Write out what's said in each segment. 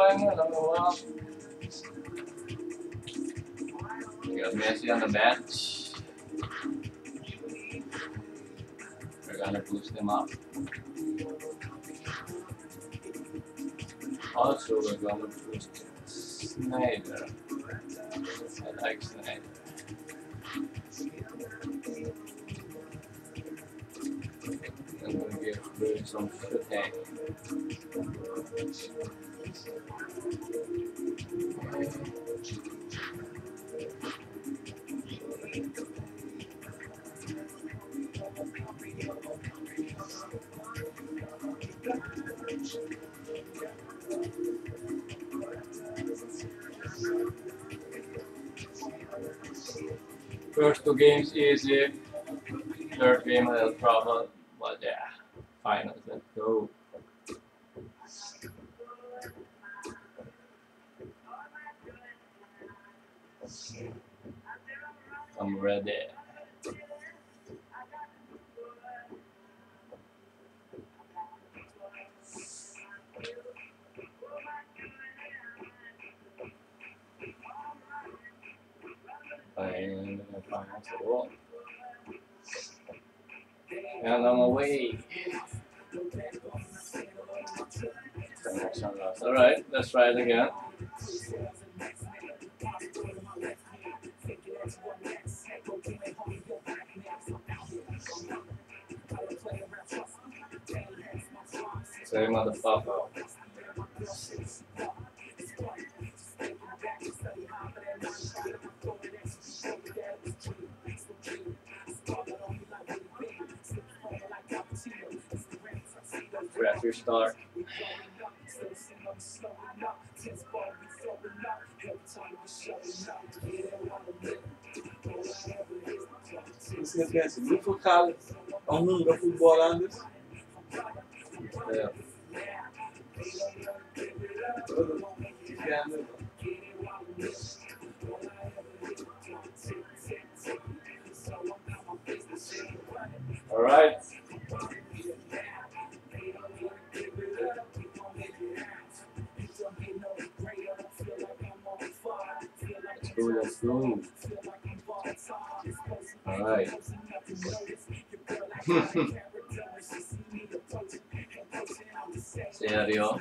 final on the wall. We got Messi on the bench. We're gonna boost him up. Also, we're gonna boost Snyder. I like Snyder. I'm gonna give some shooting. First two games easy. Third game a little. But yeah, finals, let's go. I'm ready. And finals at all. And I'm away. Alright, let's try it again. Say motherfucker. Your star. Você pensa, muito focado ao mundo do futebol antes. Yeah. Todo ficando. Alright. Let's go, let's go. Alright. Serio?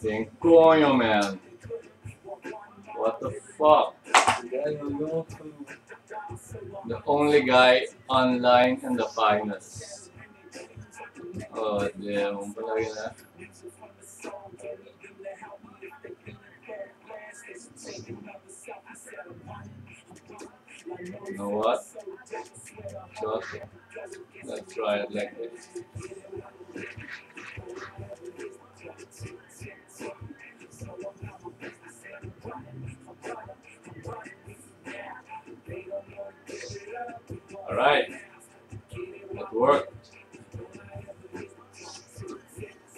Quem coño, man? What the fuck? The only guy online in the finals. Oh, damn. Na. You know what? Just let's try it like this. Alright. It worked.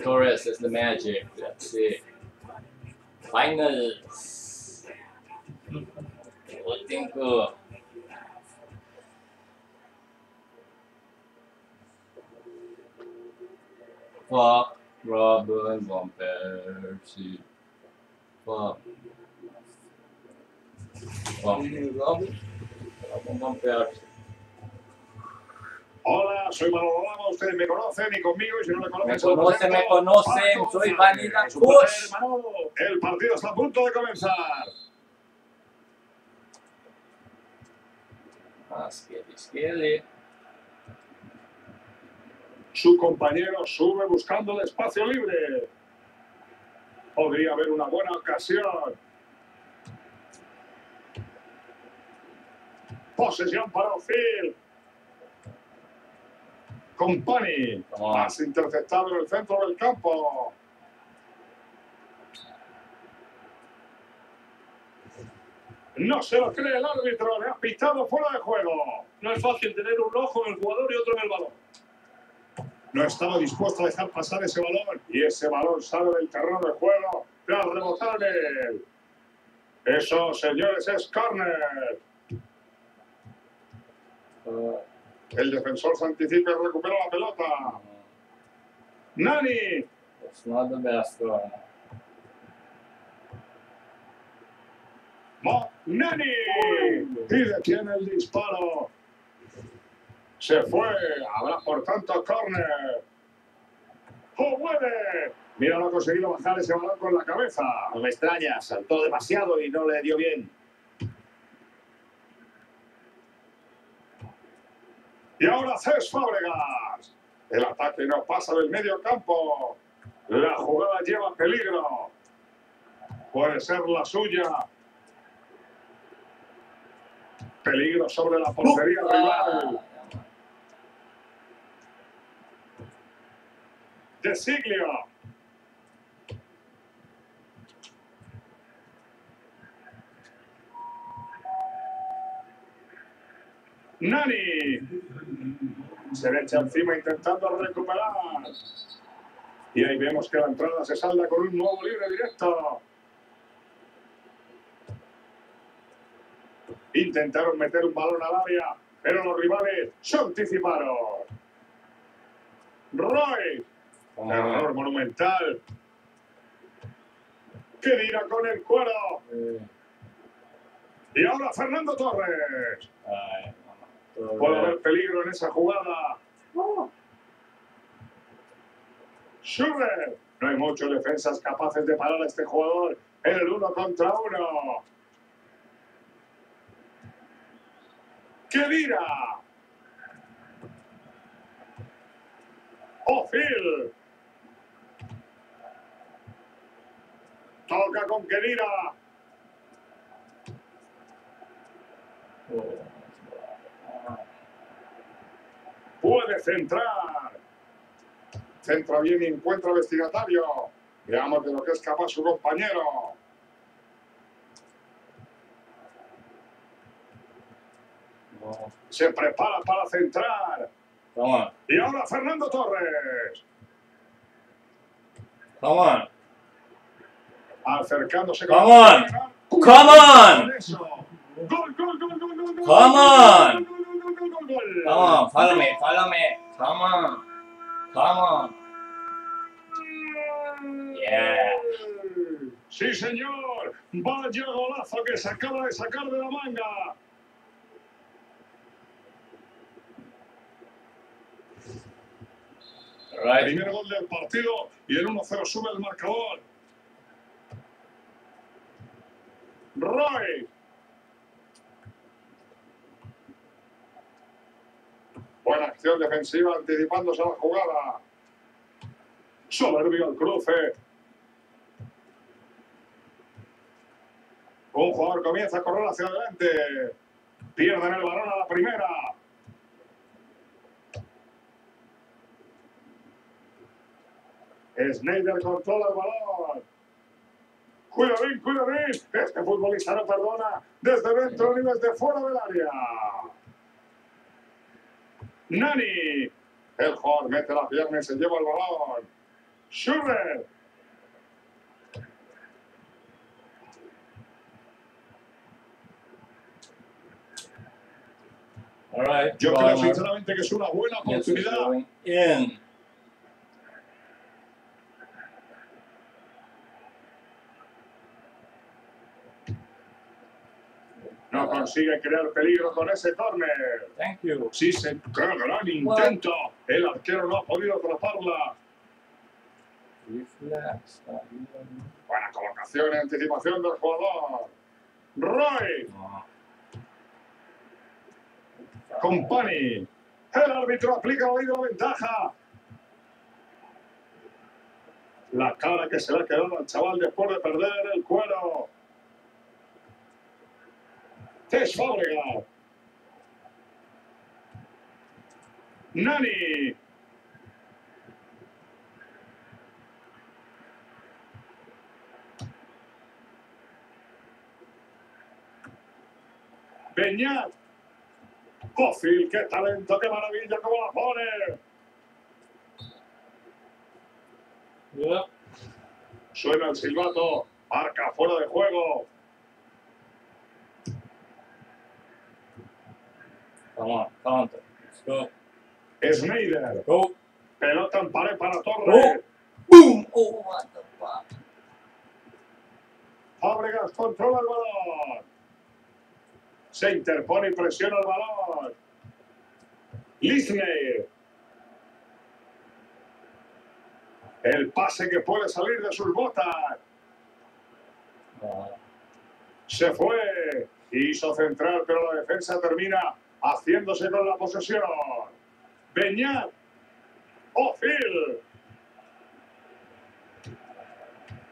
Torres is the magic. Let's see. Finals. Looking good. Fuck Robin Van Persie. Fuck. Fuck Robin. Robin Van Persie. Hola, soy Manolo Lama, ustedes me conocen y conmigo, y si no me conocen... Me conocen, me conocen, soy. Vanilla. Manolo. El partido está a punto de comenzar. Su compañero sube buscando el espacio libre. Podría haber una buena ocasión. Posesión para Ophil. On. Más interceptado en el centro del campo. No se lo cree el árbitro, le ha pitado fuera de juego. No es fácil tener un ojo en el jugador y otro en el balón. No estaba dispuesto a dejar pasar ese balón. Y ese balón sale del terreno de juego. Tras rebotar en él. Eso, señores, es córner. Uh, El defensor se anticipa y recupera la pelota. Nani. it's not the best one. Mo- Nani. Y detiene el disparo. Se fue. Habrá por tanto córner. ¡Oh, mueve! Mira, no ha conseguido bajar ese balón con la cabeza. No me extraña, saltó demasiado y no le dio bien. Y ahora Cés Fábregas. El ataque no pasa del medio campo. La jugada lleva peligro. Puede ser la suya. Peligro sobre la portería rival. De Siglio. Nani. Se le echa encima intentando recuperar. Y ahí vemos que la entrada se salda con un nuevo libre directo. Intentaron meter un balón al área, pero los rivales se anticiparon. Roy, error on. monumental. ¿Qué dirá con el cuero? Uh, Y ahora Fernando Torres. No. Puede haber peligro en esa jugada. Schubert. No hay muchos defensas capaces de parar a este jugador en el uno contra uno. Kedira. Ophil. Toca con Kedira. Oh, Puede centrar. Centra bien y encuentra destinatario. Veamos de lo que es capaz su compañero. Se prepara para centrar. Come. Y ahora Fernando Torres. Come on. Acercándose Come con on. Come on. Gol, gol, gol, gol, gol, gol. Come on. Come on. Follow me. Follow me. Come on. Come on. Yeah. Sí, señor. Vaya golazo que se acaba de sacar de la manga. Right. Primer gol del partido y el 1-0 sube el marcador. Roy. Buena acción defensiva anticipándose a la jugada. Soberbio el cruce. Un jugador comienza a correr hacia adelante. Pierden el balón a la primera. Snyder controla el balón. Cuidadín, cuidadín. Este futbolista no perdona desde dentro ni desde fuera del área. Nani. El jugador mete la pierna y se lleva el balón. Schubert. All right. Yo creo sinceramente que es una buena oportunidad. No consigue crear peligro con ese córner. Thank you. Sí, se... ¡Qué gran intento! El arquero no ha podido atraparla. Buena colocación y anticipación del jugador. Roy. Company. El árbitro aplica la ley de la ventaja. La cara que se le ha quedado al chaval después de perder el cuero. Cés Fábregas. Nani. Beñat. Cofil, qué talento, qué maravilla, cómo la pone. Suena el silbato, marca fuera de juego. Come on, counter. Let's go. Snyder. Go. Pelota en pared para Torres. Boom! Oh, what the fuck? Fábregas controla el balón. Se interpone y presiona el balón. Lisney. El pase que puede salir de sus botas. Se fue. Hizo central, pero la defensa termina haciéndose con la posesión. Beñat. Ophil.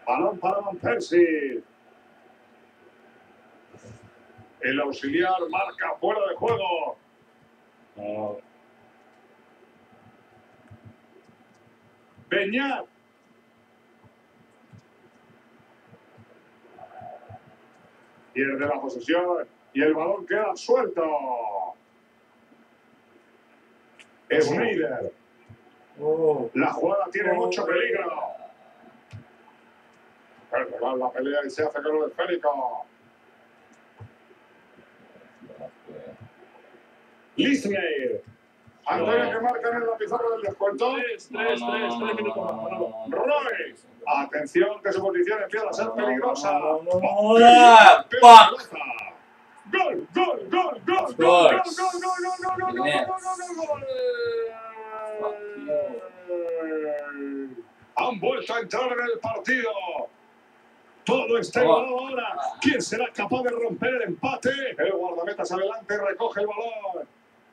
Balón para Van. El auxiliar marca fuera de juego. no. Beñat. Pierde la posesión y el balón queda suelto. Snyder. Oh. La jugada tiene mucho peligro. Pero la pelea y se hace con lo del Férico. Lisney. Antonio que marcan en la pizarra del descuento. Tres, tres, tres, tres minutos más. Roy. Atención que su posición empieza a ser peligrosa. Oh, pelota. Gol, gol, gol, gol, gol, gol, gol, gol, gol, gol, gol, gol, Yes. gol, gol, gol. Han vuelto a entrar en el partido. Todo está Oh. igualado ahora. ¿Quién será capaz de romper el empate? El guardametas adelante recoge el balón.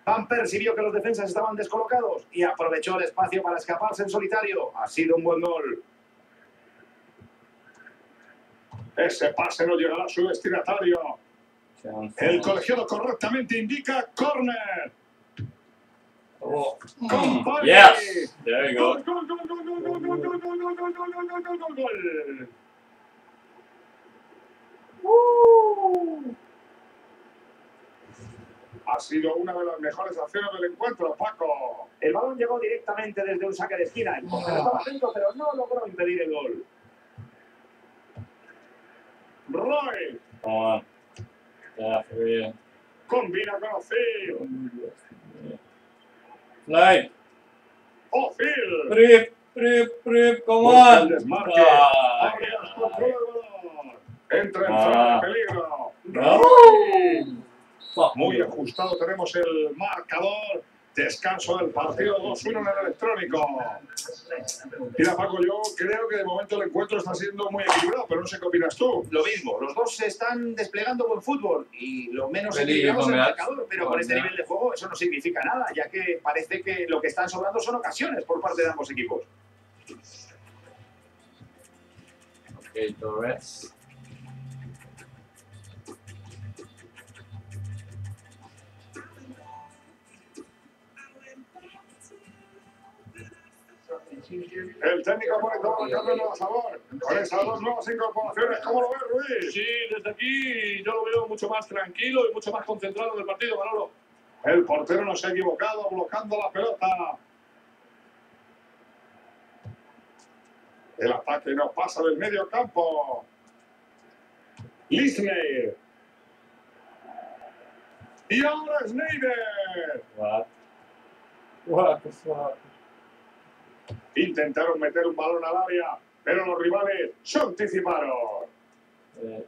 Van Persie vio que los defensas estaban descolocados y aprovechó el espacio para escaparse en solitario. Ha sido un buen gol. Ese pase no llegará a su destinatario. El colegiado correctamente indica corner. Yes. Ha sido una de las mejores acciones del encuentro, Paco. El balón llegó directamente desde un saque de esquina. El estaba pero no logró impedir el gol. Roy. Oh. Yeah, for real. combina con Ophil. Slide. Ophil. Prip, prip, prip. Come on. desmarque. Ah. Entra en Ah. zona de peligro. No. Muy ajustado tenemos el marcador. Descanso del partido 2-1 en el electrónico. Mira, Paco, yo creo que de momento el encuentro está siendo muy equilibrado, pero no sé qué opinas tú. Lo mismo, los dos se están desplegando buen fútbol y lo menos equilibrado es el marcador, pero con este nivel de juego eso no significa nada, ya que parece que lo que están sobrando son ocasiones por parte de ambos equipos. Okay, Torres. El técnico pone todo el camino a sabor. Con esas dos nuevas incorporaciones, ¿cómo lo ves, Ruiz? Sí, desde aquí yo lo veo mucho más tranquilo y mucho más concentrado en el partido, Manolo. El portero no se ha equivocado, bloqueando la pelota. El ataque no pasa del medio campo. Lisney. Y ahora Snyder. What? What the fuck? Intentaron meter un balón al área, pero los rivales se anticiparon. Eh.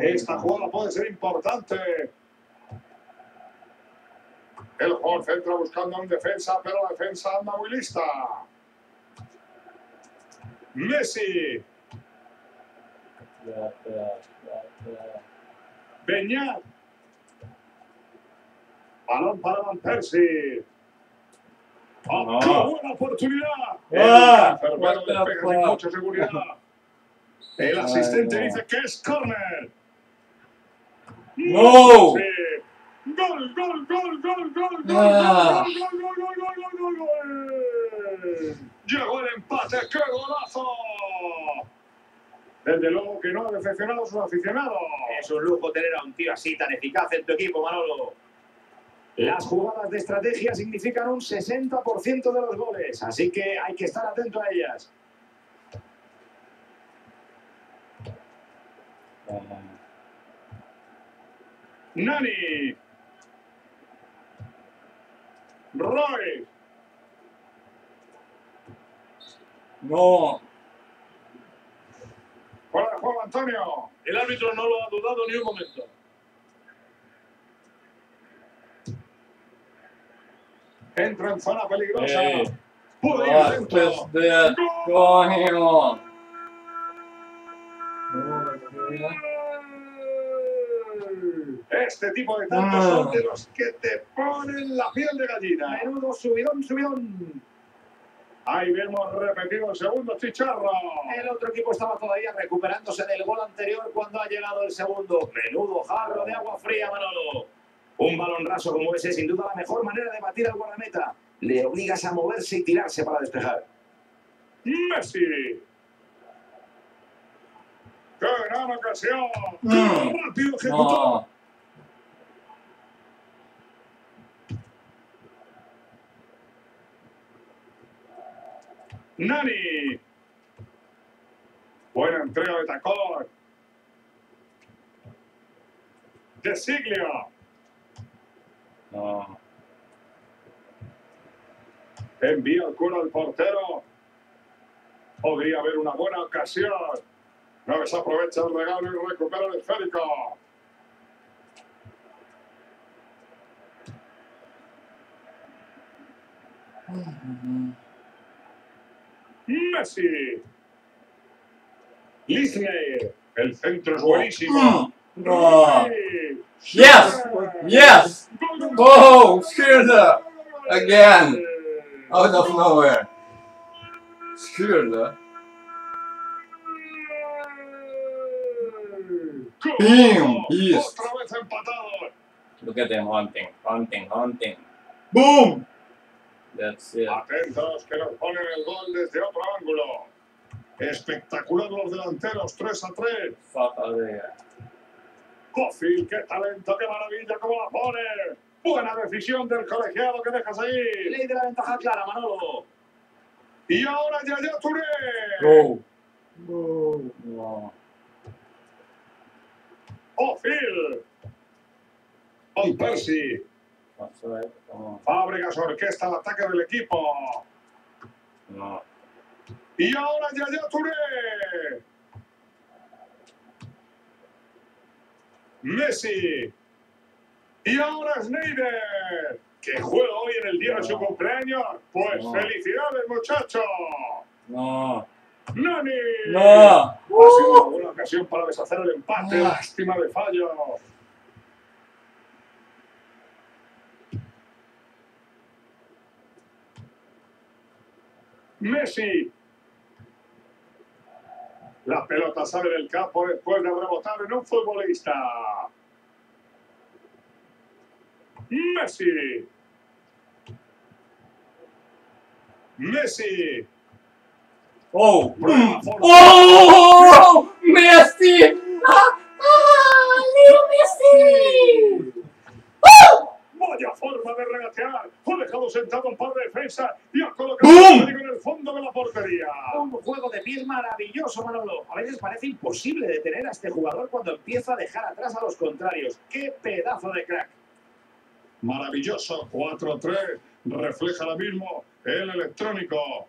Esta jugada puede ser importante. El jugador centra buscando un defensa, pero la defensa anda muy lista. Messi. Beñat. Balón para Van Persie. ¡Oh. ¡Qué buena oportunidad! Ah, el enfermero the despega sin mucha seguridad. El asistente dice que es córner. No. Sí. Gol, gol, gol, gol, gol, gol, Ah. gol, gol, gol, gol, gol, gol, gol, gol. Llegó el empate, qué golazo. Desde luego que no ha decepcionado a sus aficionados. Es un lujo tener a un tío así tan eficaz en tu equipo, Manolo. Las jugadas de estrategia significan un 60% de los goles, así que hay que estar atento a ellas. Nani. Roy. No. Fuera de juego, Antonio. El árbitro no lo ha dudado ni un momento. Entra en zona peligrosa. Eh, Puede ir dentro. on? Este tipo de tantos Ah. son de los que te ponen la piel de gallina. Menudo subidón, subidón. Ahí vemos repetido el segundo chicharro. El otro equipo estaba todavía recuperándose del gol anterior cuando ha llegado el segundo. Menudo jarro de agua fría, Manolo. Un balón raso como ese, sin duda la mejor manera de batir al guardameta. Le obligas a moverse y tirarse para despejar. Messi. ¡Qué gran ocasión! ¡Qué Mm. rápido ejecutó! No. Nani. Buena entrega de tacón. De Siglio. No. Envía el cuero al portero. Podría haber una buena ocasión. No desaprovecha el regalo y recupera el esférico. Messi. Lisney. El centro es buenísimo. Mm. No. Yes! Yes! Gol, gol, Oh, gol, Schürrle! Again. Out of nowhere. Schürrle. Bim, yes. Otra vez empatado. Look at them hunting, hunting, hunting. Boom! That's it. Atentos que nos ponen el gol desde otro ángulo. Espectacular los delanteros, 3 a 3. Fuck out of there. Coffee, qué talento, qué maravilla, cómo la pone. Buena decisión del colegiado que dejas ahí. Ley de la ventaja clara, Manolo. Y ahora Yaya Touré. Go! Go! No. Ophil. Van Persie. Fábricas orquesta el ataque del equipo. No. Y ahora Yaya Touré. Messi. Y ahora Snyder. Que juega hoy en el día de su cumpleaños. Pues No. felicidades, muchacho. No. Nani. No. Ha sido una buena ocasión para deshacer el empate. Ah. Lástima de fallo. Messi. La pelota sale del campo después de rebotar en un futbolista. Messi. Messi. Oh! Oh! Messi! Ah! Ah! Leo Messi! Vaya forma de regatear. Fue dejado sentado un par de defensas y ha colocado ¡Bum! en el fondo de la portería. Un juego de pies maravilloso, Manolo. A veces parece imposible detener a este jugador cuando empieza a dejar atrás a los contrarios. ¡Qué pedazo de crack! Maravilloso. 4-3. Refleja ahora mismo el electrónico.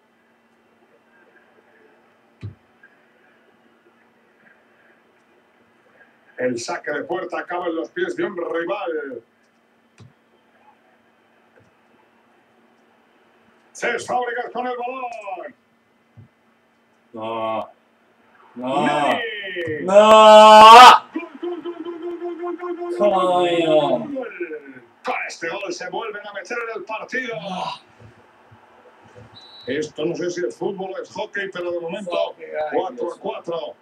El saque de puerta acaba en los pies de un rival. Cés Fábregas con el balón. No. No. No. Coño. Con este gol se vuelven a meter en el partido. Esto no sé si es fútbol o es hockey, pero de momento 4 a 4.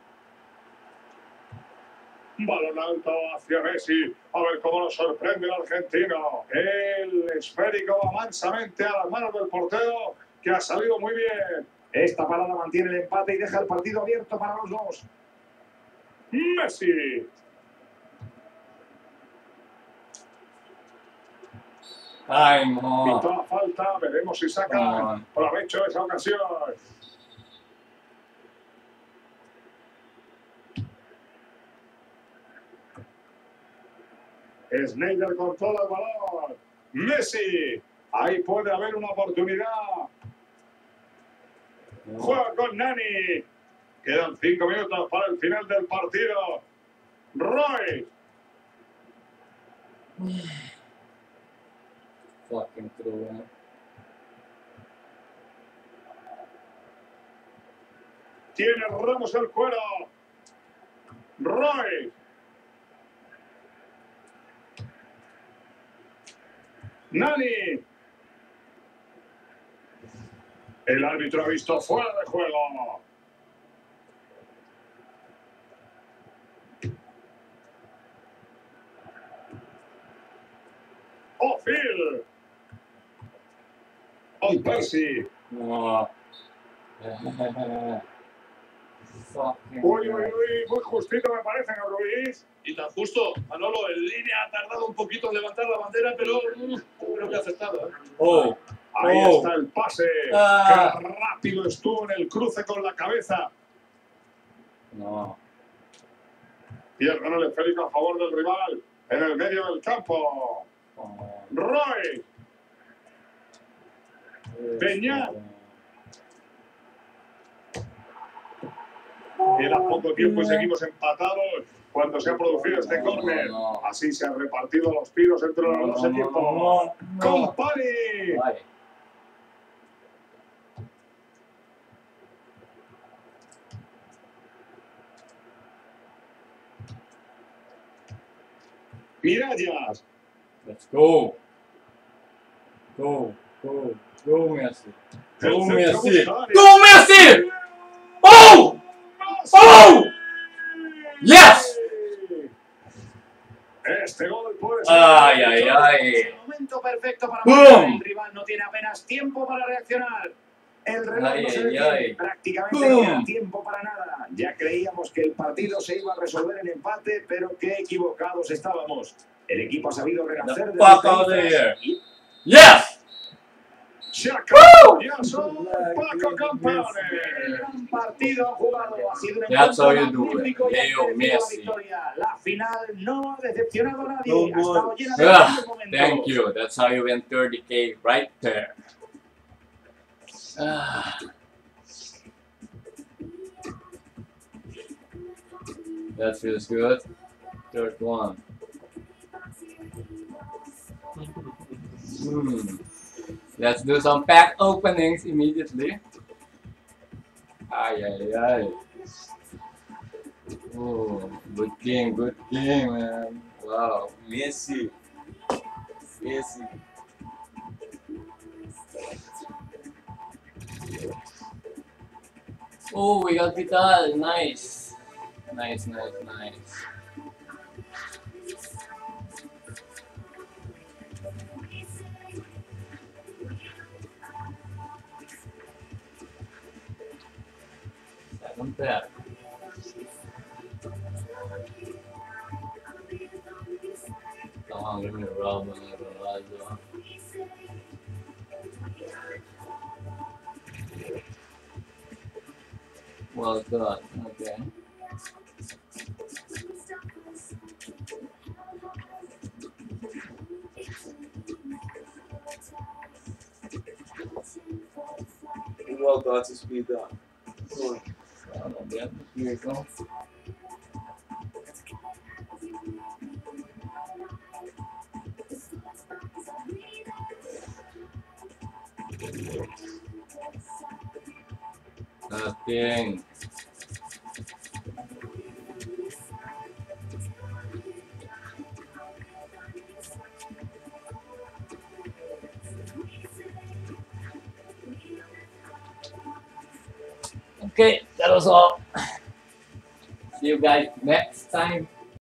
Balón alto hacia Messi. A ver cómo nos sorprende el argentino. El esférico va mansamente a las manos del portero, que ha salido muy bien. Esta parada mantiene el empate y deja el partido abierto para los dos. Messi. Pintó la falta, veremos si saca Ah. provecho de esa ocasión. Snyder cortó el balón. Messi. Ahí puede haber una oportunidad. Juega con Nani. Quedan cinco minutos para el final del partido. Roy. Fucking eh. Tiene Ramos el cuero. Roy. Nani. El árbitro ha visto fuera de juego. Oh, Percy. No. Uy, uy, uy, muy justito me parece, ¿no, Ruiz? Y tan justo, Manolo, en línea ha tardado un poquito en levantar la bandera, pero mm, creo que ha acertado. ¿eh? Oh. Ahí Oh. está el pase. Ah. Qué rápido estuvo en el cruce con la cabeza. No. Pierden el esférico a favor del rival en el medio del campo. Oh. Roy. Peña. Queda poco tiempo y seguimos empatados cuando se ha producido este córner. Así se han repartido los tiros entre los dos equipos. Why? Mirallas. Let's go. Go, go, go, Messi. Go, Messi. Go, Messi! Oh! Oh! Yes! Este gol puede ser. Ay, ay, ay. Momento perfecto para ¡Bum! marcar. El rival no tiene apenas tiempo para reaccionar. El reloj Ay, no se ay, detiene. ay. Prácticamente ¡Bum! no queda tiempo para nada. Ya creíamos que el partido se iba a resolver en empate, pero qué equivocados estábamos. El equipo ha sabido renacer de y Yes! Se acabó. Ya son Paco El partido jugado. Ha sido un That's how encuentro you do it. magnífico Leo Messi. La final no ha decepcionado a nadie. No ha estado more. llena de Ah. Thank you. That's how you win 30k right there. Ah. That feels good. Third one. Hmm. Let's do some pack openings immediately. Ay, ay, ay. Oh, good game, good game, man. Wow. Messi. Messi. Oh, we got Vital. Nice. Nice, nice, nice. Bad. Come give me and Well, good. Okay. Well, God is speed done. Well, yeah, here you go. Was all. See you guys next time.